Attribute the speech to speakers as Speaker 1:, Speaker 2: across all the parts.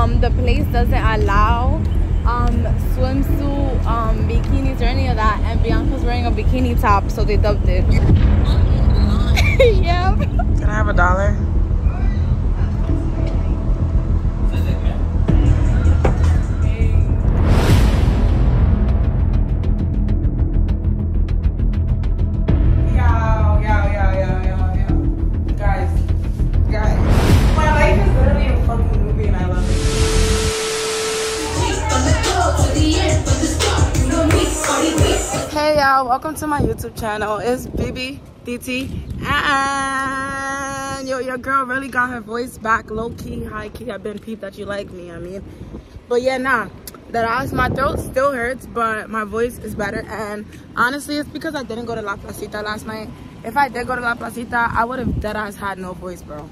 Speaker 1: um, the place doesn't allow um, swimsuit, um, bikinis, or any of that. And Bianca's wearing a bikini top, so they dubbed it. yeah.
Speaker 2: Can I have a dollar? Y'all, welcome to my YouTube channel. It's BB DT and yo, your girl really got her voice back low key, high key. I've been peeped that you like me, I mean. But yeah, nah, that ass, my throat still hurts, but my voice is better. And honestly, it's because I didn't go to La Placita last night. If I did go to La Placita, I would have dead ass had no voice, bro.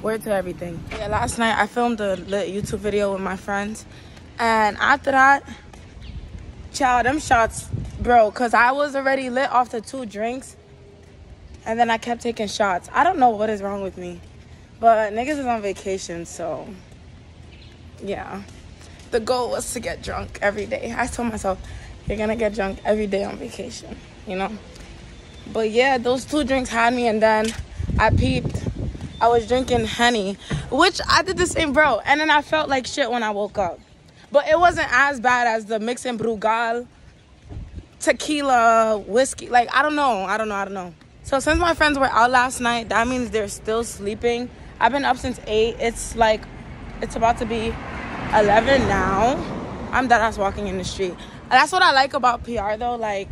Speaker 2: Word to everything. Yeah, last night I filmed a YouTube video with my friends. And after that, child, them shots, bro, because I was already lit off the two drinks. And then I kept taking shots. I don't know what is wrong with me. But niggas is on vacation, so yeah. The goal was to get drunk every day. I told myself, you're gonna get drunk every day on vacation, you know? But yeah, those two drinks had me, and then I peeped. I was drinking honey, which I did the same, bro. And then I felt like shit when I woke up. But it wasn't as bad as the mixing Brugal, tequila, whiskey. Like, I don't know. I don't know. I don't know. So since my friends were out last night, that means they're still sleeping. I've been up since 8. It's like, it's about to be 11 now. I'm dead ass walking in the street. That's what I like about PR though. Like,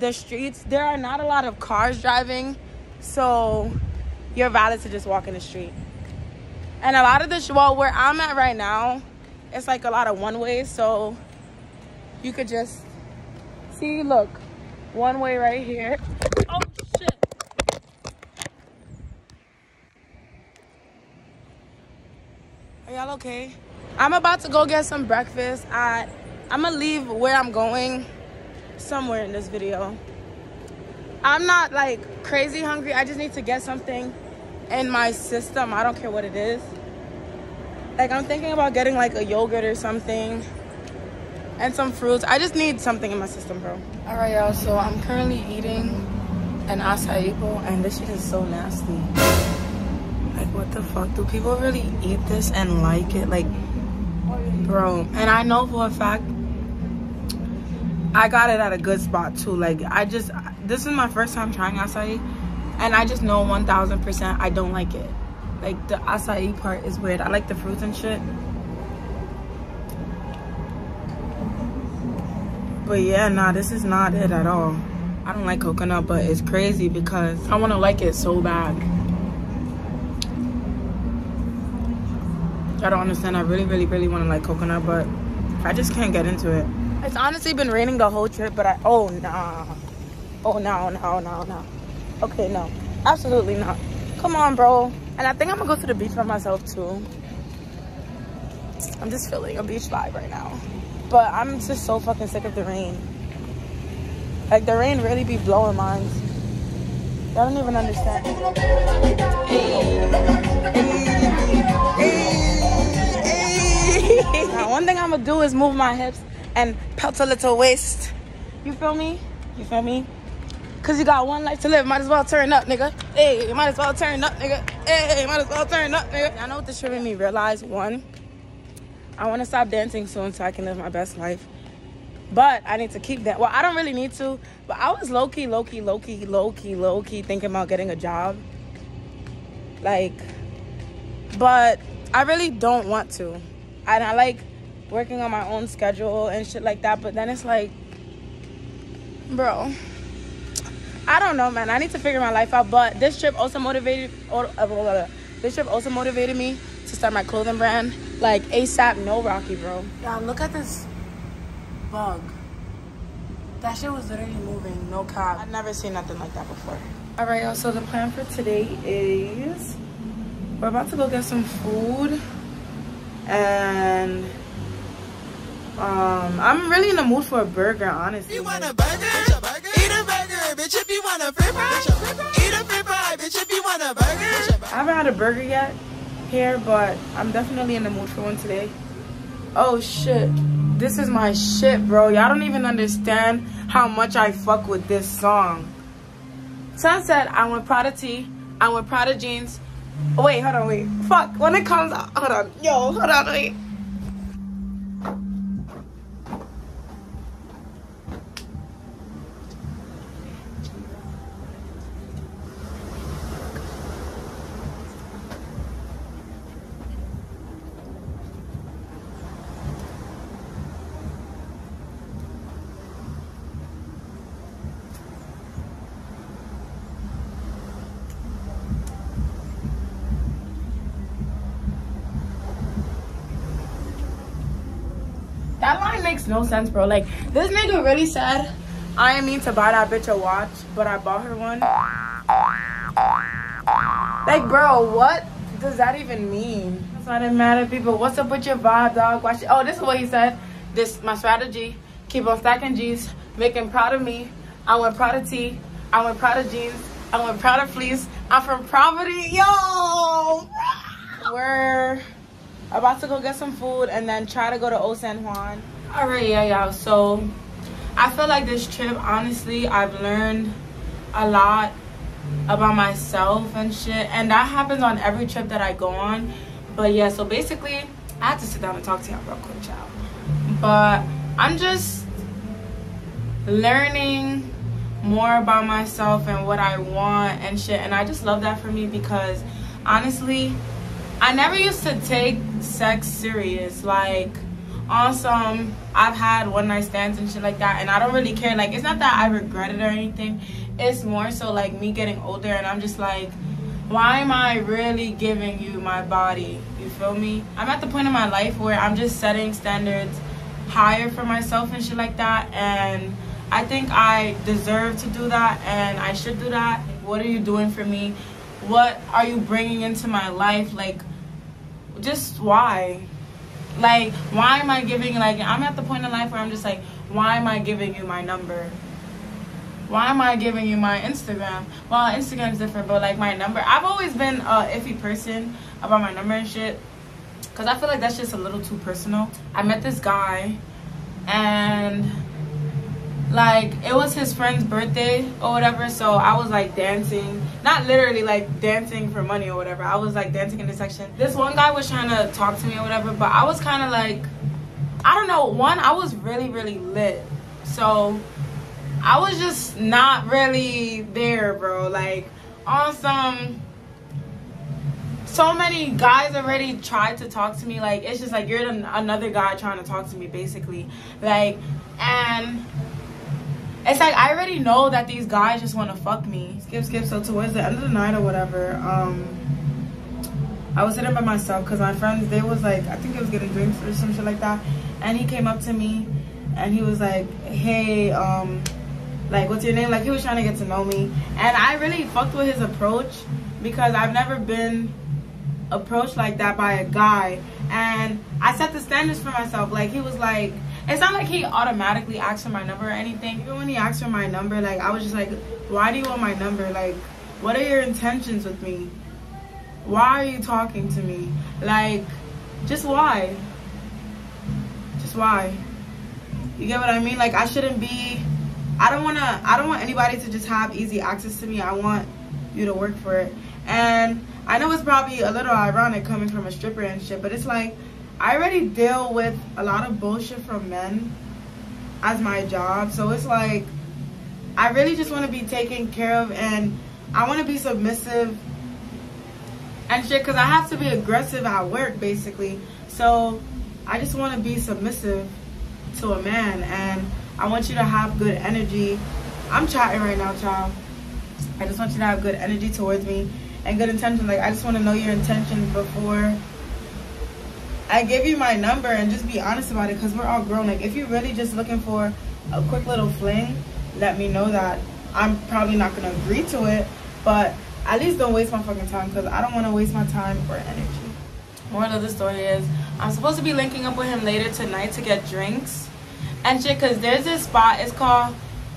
Speaker 2: the streets, there are not a lot of cars driving. So you're valid to just walk in the street. And a lot of the, well, where I'm at right now, it's like a lot of one ways so you could just see look one way right here. Oh shit. Are y'all okay? I'm about to go get some breakfast at i'm gonna leave where i'm going somewhere in this video. I'm not like crazy hungry. I just need to get something in my system. I don't care what it is. Like I'm thinking about getting like a yogurt or something and some fruits. I just need something in my system, bro. All right, y'all. So I'm currently eating an acai bowl, and this shit is so nasty. Like, what the fuck? Do people really eat this and like it? Like, bro. And I know for a fact I got it at a good spot too. Like, I just this is my first time trying acai, and I just know 1,000% I don't like it. Like the acai part is weird. I like the fruits and shit. But yeah, nah, this is not it at all. I don't like coconut, but it's crazy because I want to like it so bad. I don't understand. I really, really, really want to like coconut, but I just can't get into it. It's honestly been raining the whole trip, but I, oh, nah. Oh, no, no, no, no. Okay, no. Absolutely not. Come on, bro. And I think I'm gonna go to the beach by myself too. I'm just feeling a beach vibe right now. But I'm just so fucking sick of the rain. Like the rain really be blowing minds. Y'all don't even understand. now one thing I'm gonna do is move my hips and pelt a little waist. You feel me? You feel me? Cause you got one life to live. Might as well turn up, nigga. Hey, might as well turn up, nigga. Hey, might as well turn up, nigga. I know what this shit made me realize. One, I want to stop dancing soon so I can live my best life. But I need to keep that. Well, I don't really need to. But I was low key, low key, low key, low key, low key thinking about getting a job. Like, but I really don't want to. And I like working on my own schedule and shit like that. But then it's like, bro. I don't know, man. I need to figure my life out. But this trip also motivated. Uh, this trip also motivated me to start my clothing brand, like ASAP. No Rocky, bro. Yeah, look at this bug. That shit was literally moving. No cap. I've never seen nothing like that before. All right, y'all. So the plan for today is we're about to go get some food, and um, I'm really in the mood for a burger, honestly. You want a burger? Eat a burger, bitch. If you want a fry, eat a fry, bitch. If you want a burger. I haven't had a burger yet here, but I'm definitely in the mood for one today. Oh shit. This is my shit, bro. Y'all don't even understand how much I fuck with this song. Sunset, I want Prada T. I want Prada jeans. Wait, hold on, wait. Fuck. When it comes hold on. Yo, hold on, wait. That line makes no sense, bro. Like, this nigga really said, I ain't mean to buy that bitch a watch, but I bought her one. Like, bro, what does that even mean? That's not even mad at people. What's up with your vibe, dog? Watch. Oh, this is what he said. This, my strategy. Keep on stacking G's, making proud of me. I went want Prada T. I want of jeans. I want of fleece. I'm from Property. Yo! We're about to go get some food and then try to go to O San Juan. All right, yeah, y'all. So I feel like this trip, honestly, I've learned a lot about myself and shit. And that happens on every trip that I go on. But yeah, so basically, I have to sit down and talk to y'all real quick, y'all. But I'm just learning more about myself and what I want and shit. And I just love that for me because honestly, I never used to take sex serious. Like, on some, I've had one night stands and shit like that, and I don't really care. Like, it's not that I regret it or anything. It's more so like me getting older, and I'm just like, why am I really giving you my body? You feel me? I'm at the point in my life where I'm just setting standards higher for myself and shit like that, and I think I deserve to do that, and I should do that. What are you doing for me? What are you bringing into my life? Like, just why? Like, why am I giving, like, I'm at the point in life where I'm just like, why am I giving you my number? Why am I giving you my Instagram? Well, Instagram's different, but like my number, I've always been a iffy person about my number and shit. Cause I feel like that's just a little too personal. I met this guy and like it was his friend's birthday or whatever so i was like dancing. Not literally like dancing for money or whatever. I was like dancing in the section. This one guy was trying to talk to me or whatever but i was kind of like i don't know. One i was really really lit. So i was just not really there bro. Like on some so many guys already tried to talk to me. Like it's just like you're another guy trying to talk to me basically. Like and it's like I already know that these guys just want to fuck me. Skip, skip. So towards the end of the night or whatever, um, I was sitting by myself because my friends they was like I think it was getting drinks or some shit like that, and he came up to me, and he was like, "Hey, um, like what's your name?" Like he was trying to get to know me, and I really fucked with his approach because I've never been approached like that by a guy, and I set the standards for myself. Like he was like it's not like he automatically asked for my number or anything. Even when he asked for my number, like I was just like, why do you want my number? Like, what are your intentions with me? Why are you talking to me? Like, just why? Just why? You get what I mean? Like I shouldn't be I don't wanna I don't want anybody to just have easy access to me. I want you to work for it. And I know it's probably a little ironic coming from a stripper and shit, but it's like I already deal with a lot of bullshit from men as my job. So it's like, I really just want to be taken care of and I want to be submissive and shit because I have to be aggressive at work basically. So I just want to be submissive to a man and I want you to have good energy. I'm chatting right now, child. I just want you to have good energy towards me and good intention. Like, I just want to know your intention before I give you my number and just be honest about it because we're all grown. Like, if you're really just looking for a quick little fling, let me know that. I'm probably not going to agree to it, but at least don't waste my fucking time because I don't want to waste my time or energy. Moral of the story is, I'm supposed to be linking up with him later tonight to get drinks and shit because there's this spot, it's called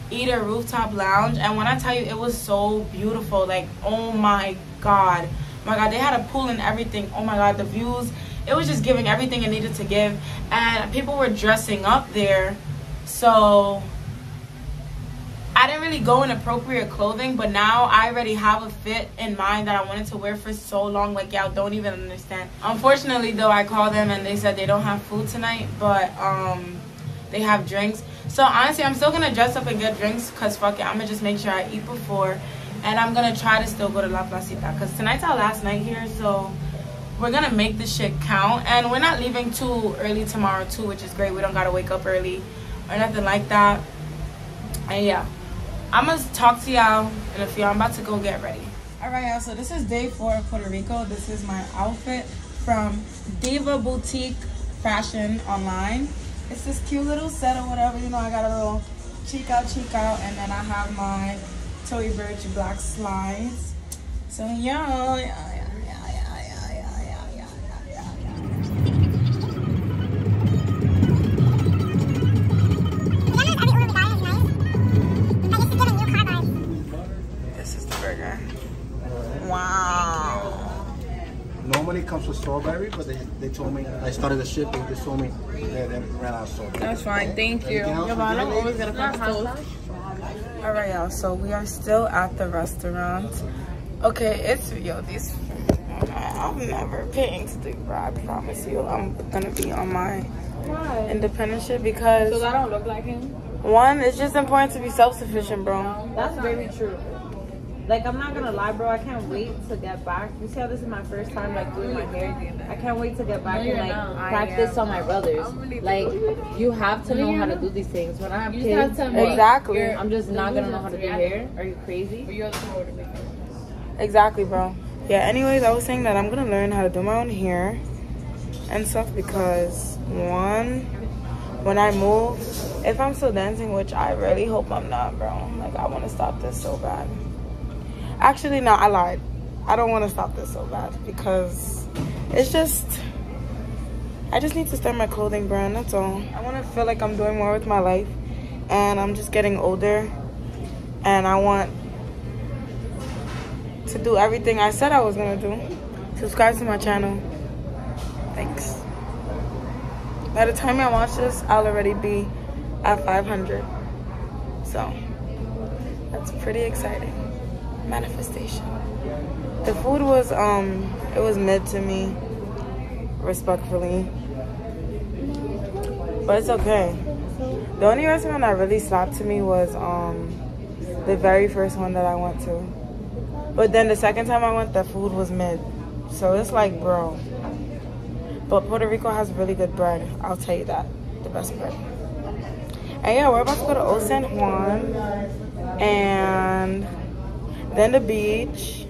Speaker 2: Eater Rooftop Lounge, and when I tell you it was so beautiful, like, oh my god. Oh my god, they had a pool and everything. Oh my god, the views it was just giving everything it needed to give and people were dressing up there so I didn't really go in appropriate clothing, but now I already have a fit in mind that I wanted to wear for so long. Like y'all don't even understand. Unfortunately, though, I called them and they said they don't have food tonight, but um, they have drinks. So honestly, I'm still gonna dress up and get drinks, cause fuck it, I'm gonna just make sure I eat before, and I'm gonna try to still go to La Placita, cause tonight's our last night here, so we're gonna make this shit count, and we're not leaving too early tomorrow too, which is great. We don't gotta wake up early or nothing like that, and yeah. I'm gonna talk to y'all in a few. I'm about to go get ready. All right, y'all. So this is day four of Puerto Rico. This is my outfit from Diva Boutique Fashion online. It's this cute little set or whatever. You know, I got a little cheek out, cheek out, and then I have my Tory Burch black slides. So yeah,
Speaker 3: strawberry, but they, they told me I started the ship. They just told me they, they ran out of strawberry.
Speaker 1: That's fine. Thank you. I'm always gonna pass those.
Speaker 2: All right, y'all. So we are still at the restaurant. Okay, it's yo these. I'm never paying Steve, bro. I promise you. I'm gonna be on my Why? independent shit because.
Speaker 1: So I don't look like him.
Speaker 2: One, it's just important to be self-sufficient, bro.
Speaker 1: That's very true. Like I'm not gonna lie, bro. I can't wait to get back. You see how this is my first time like doing my hair. I can't wait to get back and like practice on my brothers. Like you have to know how to do these things. When I have kids,
Speaker 2: exactly.
Speaker 1: I'm just not gonna know how to do hair. Are you crazy?
Speaker 2: Exactly, bro. Yeah. Anyways, I was saying that I'm gonna learn how to do my own hair and stuff because one, when I move, if I'm still dancing, which I really hope I'm not, bro. Like I want to stop this so bad. Actually, no, I lied. I don't want to stop this so bad because it's just, I just need to start my clothing brand, that's all. I want to feel like I'm doing more with my life and I'm just getting older and I want to do everything I said I was going to do. Subscribe to my channel. Thanks. By the time I watch this, I'll already be at 500. So, that's pretty exciting manifestation. The food was um it was mid to me, respectfully. But it's okay. The only restaurant that really slapped to me was um the very first one that I went to. But then the second time I went, the food was mid. So it's like, bro. But Puerto Rico has really good bread. I'll tell you that. The best bread. And yeah, we're about to go to Old San Juan. And then the beach.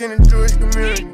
Speaker 4: In the Jewish community.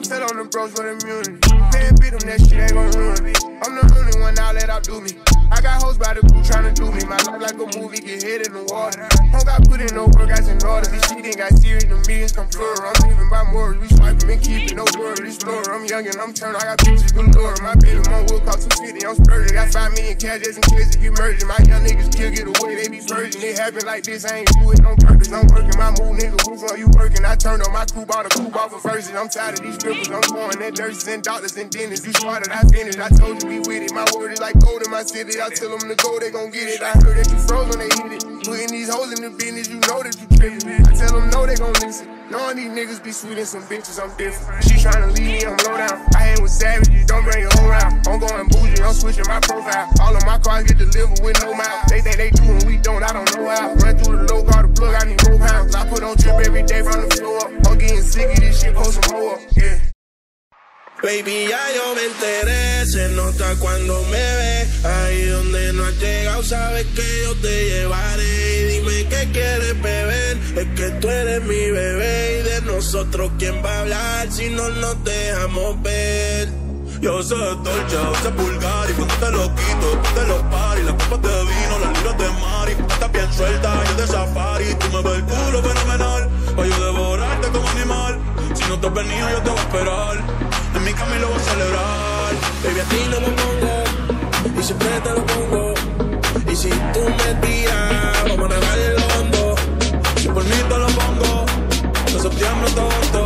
Speaker 4: I won't tell on the bros with immunity. Can't beat them, that shit ain't gon' ruin me. I'm the only one now let out do me. I got hoes by the crew trying to do me. My life like a movie, get hit in the water. Don't got put in no work, I in order. This shit ain't got serious, the millions come plural. I'm living by more, we swiping and keeping no word. Explorer, I'm young and I'm turned, I got bitches galore. My baby mom will cost 250, I'm splurging. Got 5 million cash just in case if you merging. My young niggas kill, get away, they be virgin. It happen like this, I ain't do it on purpose. I'm working my move, nigga, who's on you working? I turned on my crew, bought a coupe off a version. I'm tired of these strippers, I'm going that nurses and doctors and dentists. You started, I finished. I told you be with it. My word is like gold in my city. I tell them to go, they gon' get it. I heard that you froze when they. Putting these hoes in the business, you know that you trippin'. I tell them no, they gon' listen. Knowing these niggas be sweet and some bitches, I'm different. She tryna leave me, I'm low down. I hang with savages, don't bring your whole round. I'm going bougie, I'm switching my profile. All of my cars get delivered with no mouth. They think they do and we don't, I don't know how. Run through the low car, the plug, I need more pounds. I put on drip every day from the floor. I'm getting sick of this shit, post some more. Yeah.
Speaker 5: Baby, ya yo me enteré, se nota cuando me ve. Ahí donde no has llegado, sabes que yo te llevaré. Y dime qué quieres beber, es que tú eres mi bebé. Y de nosotros, ¿quién va a hablar si no nos dejamos ver? Yo soy dolce, sé pulgar y cuando te lo quito, te lo pari, las copas de vino, las libras de mari, estás bien suelta, yo de safari, tú me ves el culo fenomenal, pa' yo devorarte como animal, si no te has venido yo te voy a esperar. En mi lo voy a celebrar. Baby, a ti no me pongo. Y siempre te lo pongo. Y si tú me tiras, vamos a el hondo. Si por mí te lo pongo. De septiembre hasta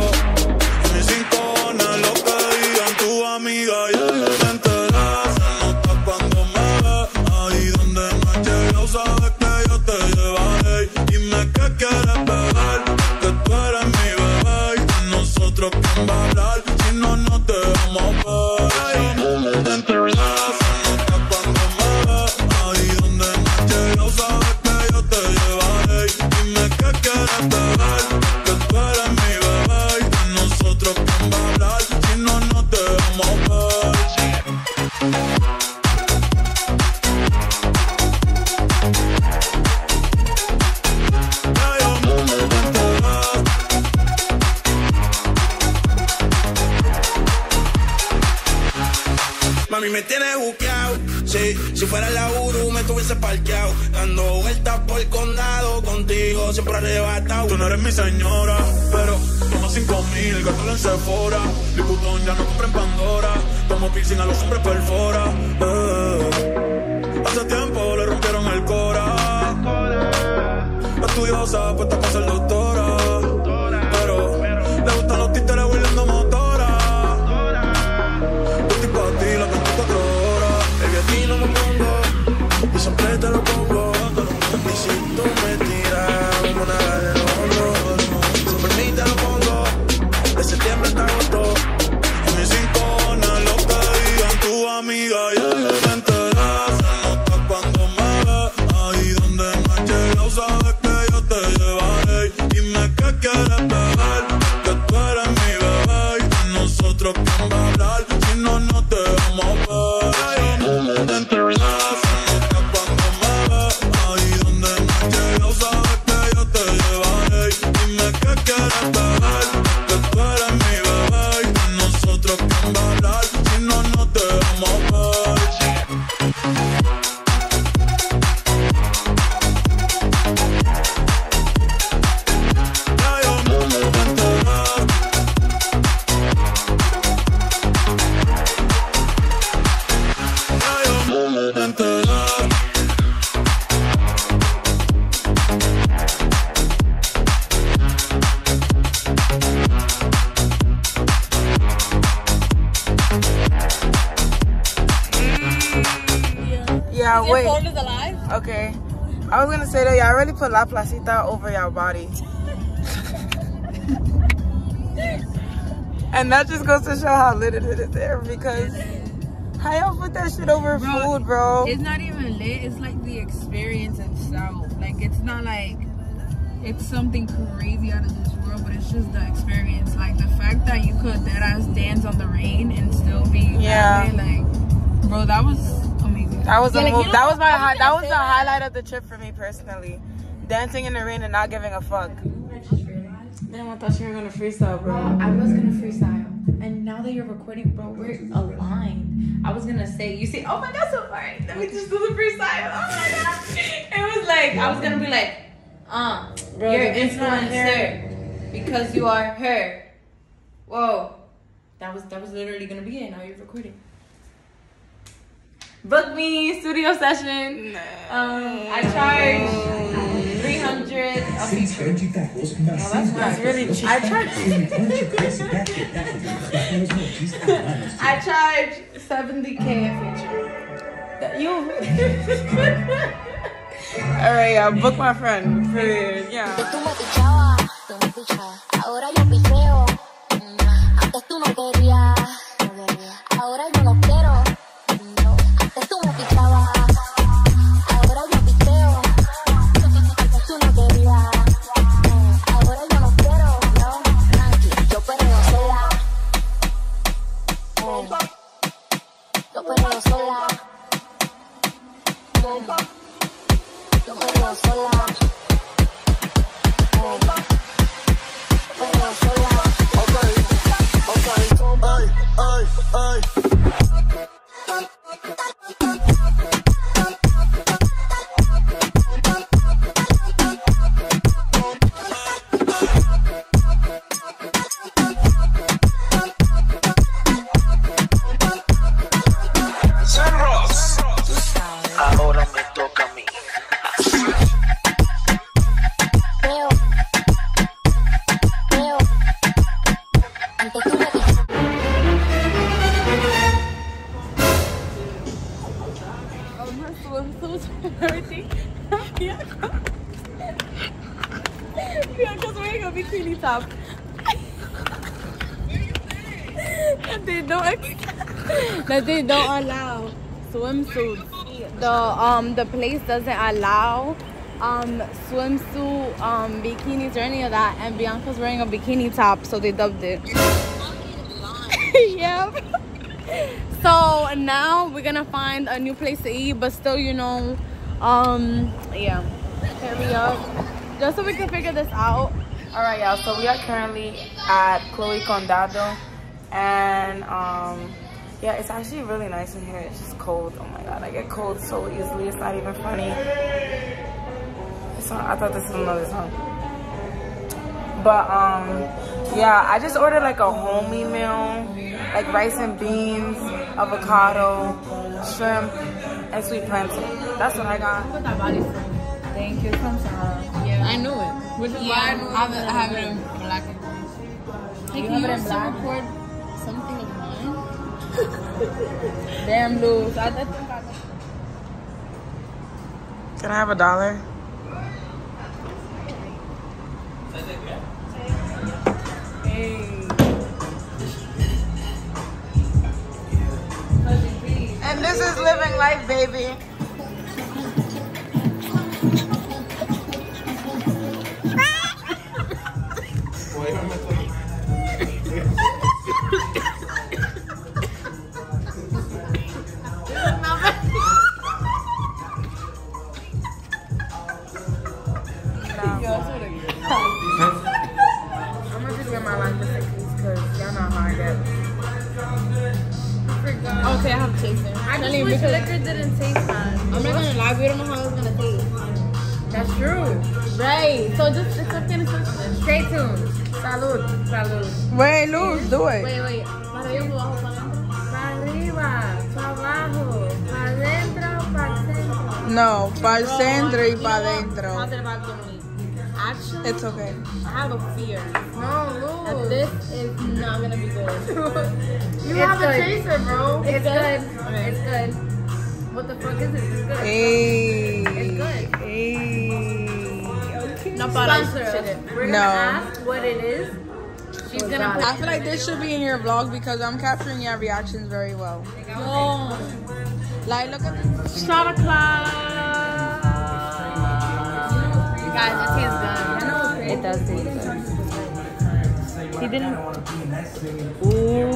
Speaker 5: Estudiosa, puesta para ser
Speaker 2: put La Placita over y'all body. and that just goes to show how lit it is there because how y'all put that shit over food, bro?
Speaker 1: It's not even lit. It's like the experience itself. Like it's not like it's something crazy out of this world, but it's just the experience. Like the fact that you could dead ass dance on the rain and still be
Speaker 2: Yeah.
Speaker 1: way, like bro, that was amazing.
Speaker 2: That was a
Speaker 1: like,
Speaker 2: move. That was my high, that was the highlight of the trip for me personally. Dancing in the rain and not giving a fuck. Damn, I thought you were gonna freestyle, bro.
Speaker 6: I was gonna freestyle, and now that
Speaker 1: you're recording, bro. We're aligned. I was gonna say, you see, oh my god, so far. Let me just do the freestyle. Oh my god. It was like I was gonna be like, uh,
Speaker 2: Bro,
Speaker 1: you're
Speaker 2: the
Speaker 1: influencer because you are her. Whoa, that was that was literally gonna be it. Now you're recording. Book me studio session. Um, I charge three hundred a feature.
Speaker 2: That's really cheap.
Speaker 1: I charge. I charge seventy k a feature.
Speaker 2: You. All right, yeah, book my friend. Period. Yeah. That they don't that they don't allow swimsuits. The um the place doesn't allow um swimsuit um bikinis or any of that and Bianca's wearing a bikini top so they dubbed it. yeah. So now we're gonna find a new place to eat, but still, you know, um, yeah, hurry up, just so we can figure this out. All right, y'all. So we are currently at Chloe Condado, and um, yeah, it's actually really nice in here. It's just cold. Oh my god, I get cold so easily. It's not even funny. It's not, I thought this was another song. But um, yeah, I just ordered like a homey meal, like rice and beans, avocado, shrimp, and sweet plantain. That's what I got.
Speaker 1: Put that body. Thank you from Sahara.
Speaker 7: I knew it. Which is why I, know I, have it, I have it in black and white. Hey,
Speaker 1: You
Speaker 7: can
Speaker 1: have it in black?
Speaker 7: record something of mine?
Speaker 1: Damn loose. I, think I
Speaker 2: Can I have a dollar? And this is living life, baby. I'm gonna just get my line because y'all know how I get.
Speaker 7: Okay, I have a taster. I
Speaker 1: just wish liquor didn't taste bad.
Speaker 7: I'm not gonna lie, we don't know how it's gonna taste.
Speaker 1: That's true.
Speaker 7: Right. So just it's okay to taste
Speaker 1: Stay tuned. Salud. Salud.
Speaker 2: Wait, Luz, do it.
Speaker 7: Wait, wait. Para yo por abajo, para adentro.
Speaker 1: Para arriba, para abajo, para adentro, para el centro.
Speaker 2: No, para el
Speaker 7: Bro,
Speaker 2: centro y
Speaker 7: you know
Speaker 2: para
Speaker 7: what?
Speaker 2: adentro. It's okay.
Speaker 7: I have a fear
Speaker 1: No, Luz.
Speaker 7: this is not gonna be good.
Speaker 1: You
Speaker 7: It's
Speaker 1: have a
Speaker 7: good.
Speaker 1: chaser, bro.
Speaker 7: It's
Speaker 1: It's,
Speaker 7: good?
Speaker 1: good.
Speaker 7: Okay.
Speaker 1: It's good. What the fuck is it? It's good.
Speaker 2: Hey.
Speaker 1: It's good.
Speaker 2: Hey. Okay.
Speaker 7: No
Speaker 1: Sponsor us. We're
Speaker 2: No.
Speaker 1: gonna ask what it is. She's gonna
Speaker 2: I feel like this should be in your vlog because I'm capturing your reactions very well.
Speaker 7: No.
Speaker 2: Like, look at this.
Speaker 7: Shot o'clock. Guys, it tastes good.
Speaker 1: I know it does taste good. He didn't.
Speaker 7: Yeah,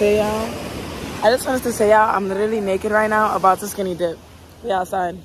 Speaker 2: say, y'all? I just wanted to say, y'all, I'm literally naked right now, about to skinny dip. We outside.